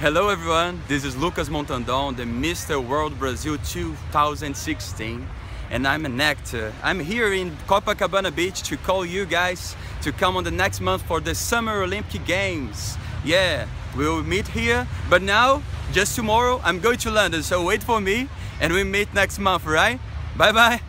Hello everyone, this is Lucas Montandon, the Mr. World Brazil 2016 and I'm an actor. I'm here in Copacabana Beach to call you guys to come on the next month for the Summer Olympic Games. Yeah, we'll meet here, but now, just tomorrow, I'm going to London, so wait for me and we meet next month, right? Bye bye!